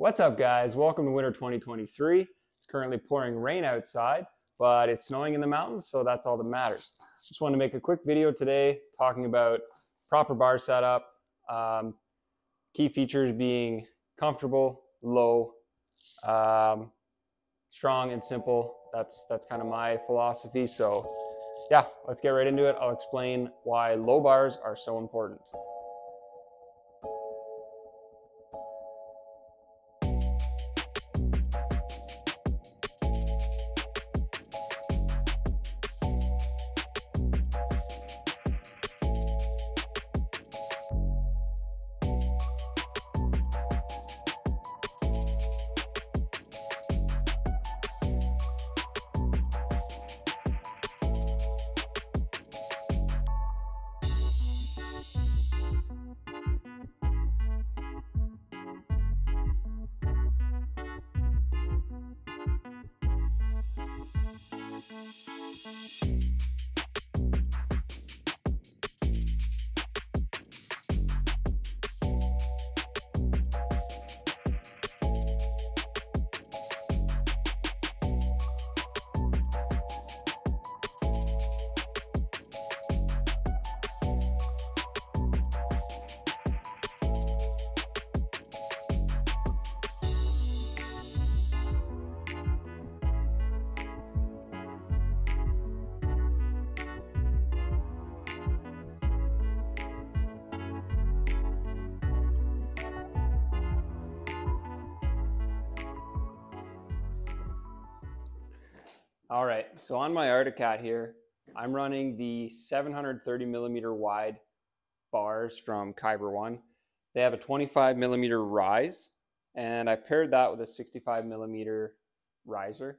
What's up, guys? Welcome to winter 2023. It's currently pouring rain outside, but it's snowing in the mountains, so that's all that matters. Just wanted to make a quick video today talking about proper bar setup, um, key features being comfortable, low, um, strong, and simple. That's that's kind of my philosophy. So, yeah, let's get right into it. I'll explain why low bars are so important. All right, so on my Arctic Cat here, I'm running the 730 millimeter wide bars from Kyber One. They have a 25 millimeter rise, and I paired that with a 65 millimeter riser,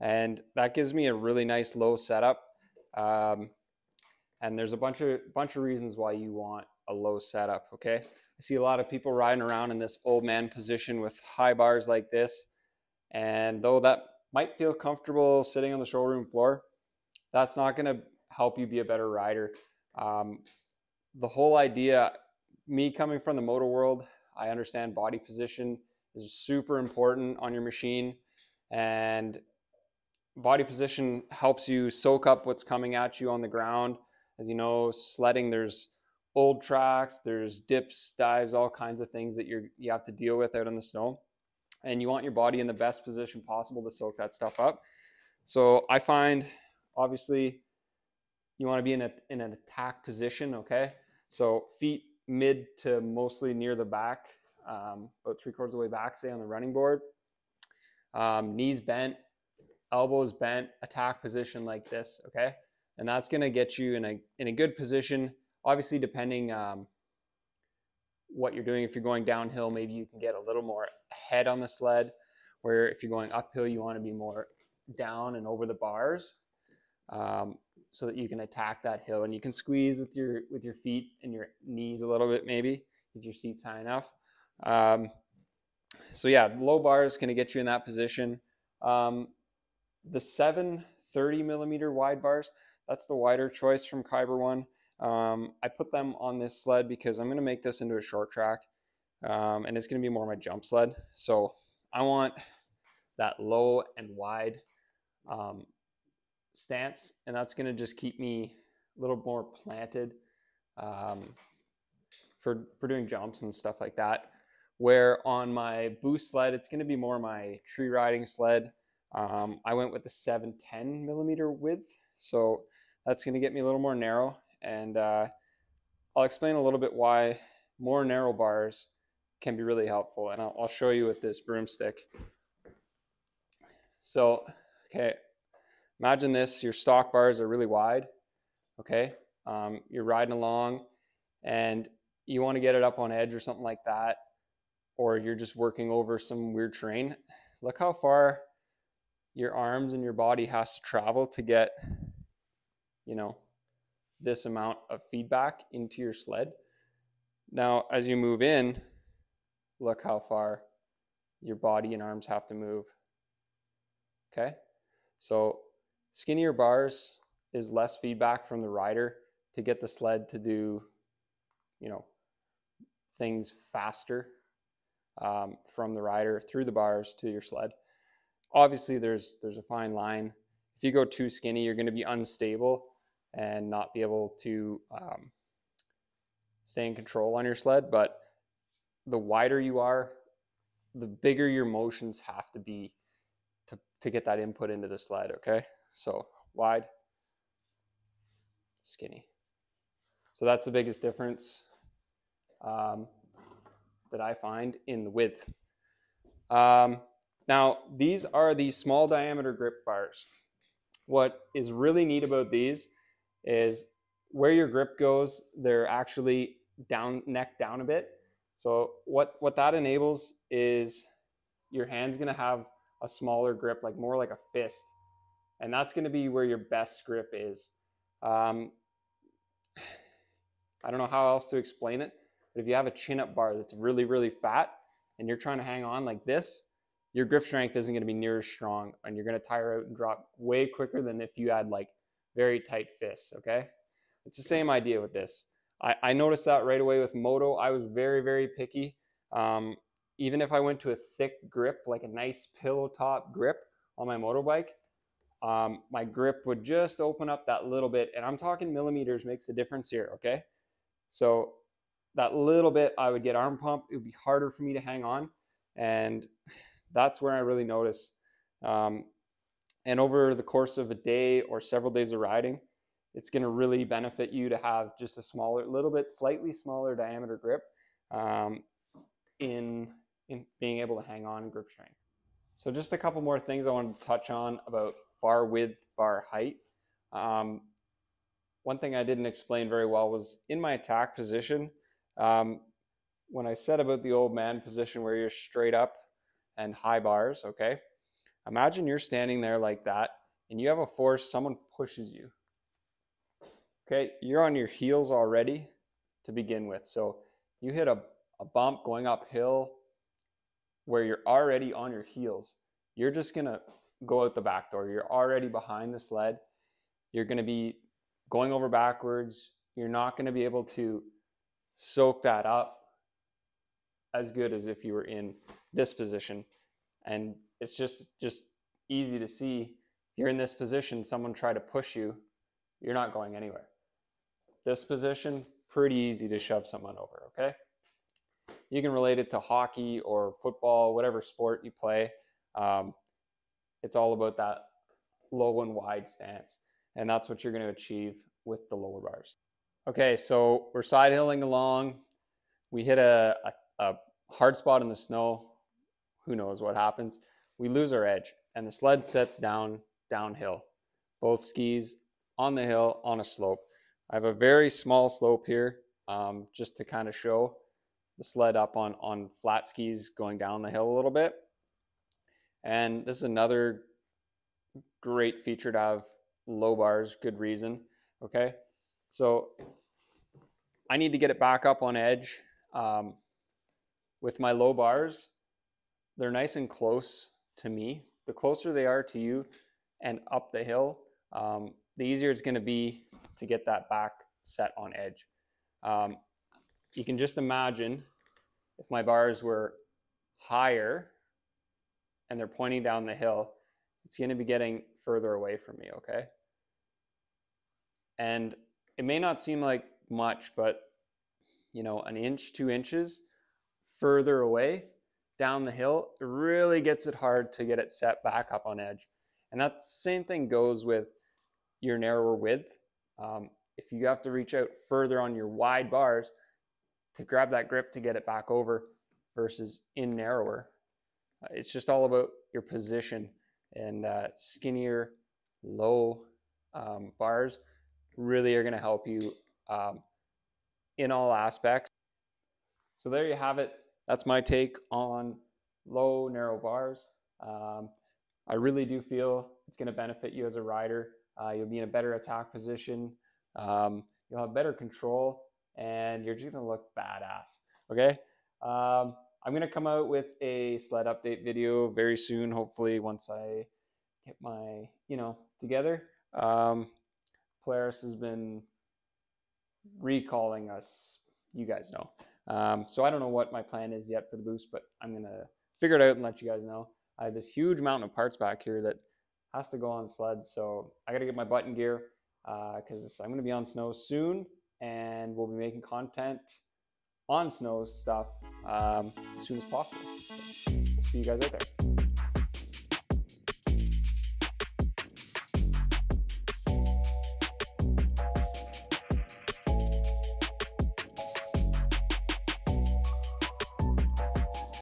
and that gives me a really nice low setup. Um, and there's a bunch of bunch of reasons why you want a low setup. Okay, I see a lot of people riding around in this old man position with high bars like this, and though that might feel comfortable sitting on the showroom floor, that's not going to help you be a better rider. Um, the whole idea, me coming from the motor world, I understand body position is super important on your machine, and body position helps you soak up what's coming at you on the ground. As you know, sledding, there's old tracks, there's dips, dives, all kinds of things that you you have to deal with out in the snow and you want your body in the best position possible to soak that stuff up. So I find obviously you want to be in, a, in an attack position, okay? So feet mid to mostly near the back, um, about three quarters of the way back, say on the running board. Um, knees bent, elbows bent, attack position like this, okay? And that's gonna get you in a, in a good position, obviously depending um, what you're doing. If you're going downhill, maybe you can get a little more head on the sled, where if you're going uphill, you want to be more down and over the bars um, so that you can attack that hill and you can squeeze with your with your feet and your knees a little bit maybe if your seat's high enough. Um, so yeah, low bar is going to get you in that position. Um, the 730 millimeter wide bars, that's the wider choice from Kyber One. Um, I put them on this sled because I'm going to make this into a short track um, and it's going to be more my jump sled. So I want that low and wide um, stance and that's going to just keep me a little more planted um, for, for doing jumps and stuff like that. Where on my boost sled, it's going to be more my tree riding sled. Um, I went with the 710 millimeter width. So that's going to get me a little more narrow and uh, I'll explain a little bit why more narrow bars can be really helpful. And I'll, I'll show you with this broomstick. So, okay, imagine this, your stock bars are really wide, okay? Um, you're riding along and you want to get it up on edge or something like that, or you're just working over some weird terrain. Look how far your arms and your body has to travel to get, you know, this amount of feedback into your sled. Now, as you move in, look how far your body and arms have to move. Okay? So, skinnier bars is less feedback from the rider to get the sled to do, you know, things faster. um, from the rider through the bars to your sled. Obviously, there's there's a fine line. If you go too skinny, you're going to be unstable and not be able to um, stay in control on your sled. But the wider you are, the bigger your motions have to be to, to get that input into the sled. Okay, so wide, skinny. So that's the biggest difference um, that I find in the width. Um, now, these are the small diameter grip bars. What is really neat about these is where your grip goes, they're actually down, neck down a bit. So what, what that enables is your hand's gonna have a smaller grip, like more like a fist. And that's gonna be where your best grip is. Um, I don't know how else to explain it, but if you have a chin up bar that's really, really fat and you're trying to hang on like this, your grip strength isn't to be near as strong and you're to tire out and drop way quicker than if you had like very tight fists, okay? It's the same idea with this. I, I noticed that right away with Moto. I was very, very picky. Um, even if I went to a thick grip, like a nice pillow top grip on my motorbike, um, my grip would just open up that little bit. And I'm talking millimeters makes a difference here, okay? So that little bit, I would get arm pump. It would be harder for me to hang on. And that's where I really notice. Um, and over the course of a day or several days of riding, it's going to really benefit you to have just a smaller, little bit slightly smaller diameter grip um, in, in being able to hang on and grip strength. So just a couple more things I wanted to touch on about bar width, bar height. Um, one thing I didn't explain very well was in my attack position, um, when I said about the old man position where you're straight up and high bars, okay? Imagine you're standing there like that and you have a force, someone pushes you. Okay, you're on your heels already to begin with. So you hit a, a bump going uphill where you're already on your heels. You're just gonna go out the back door. You're already behind the sled. You're gonna be going over backwards. You're not gonna be able to soak that up as good as if you were in this position. And it's just just easy to see if you're in this position, someone try to push you, you're not going anywhere. This position, pretty easy to shove someone over, okay? You can relate it to hockey or football, whatever sport you play. Um, it's all about that low and wide stance. And that's what you're going to achieve with the lower bars. Okay, so we're side hilling along. We hit a, a, a hard spot in the snow. Who knows what happens? We lose our edge, and the sled sets down downhill. Both skis on the hill on a slope. I have a very small slope here um, just to kind of show the sled up on, on flat skis going down the hill a little bit. And this is another great feature to have low bars, good reason. Okay, so I need to get it back up on edge. Um, with my low bars, they're nice and close to me. The closer they are to you and up the hill, um, the easier it's going to be to get that back set on edge. Um, you can just imagine if my bars were higher and they're pointing down the hill, it's going to be getting further away from me, okay? And it may not seem like much, but you know, an inch, two inches further away down the hill, it really gets it hard to get it set back up on edge. And that same thing goes with your narrower width. Um, if you have to reach out further on your wide bars to grab that grip to get it back over versus in narrower, uh, it's just all about your position and uh, skinnier, low um, bars really are going to help you um, in all aspects. So there you have it. That's my take on low, narrow bars. Um, I really do feel it's going to benefit you as a rider. Uh, you'll be in a better attack position. Um, you'll have better control, and you're just going to look badass. Okay. Um, I'm going to come out with a sled update video very soon, hopefully, once I get my, you know, together. Um, Polaris has been recalling us, you guys know. Um, so I don't know what my plan is yet for the boost, but I'm gonna figure it out and let you guys know. I have this huge mountain of parts back here that has to go on sleds, so I got to get my button gear because uh, I'm gonna be on snow soon, and we'll be making content on snow stuff um, as soon as possible. So we'll see you guys out there.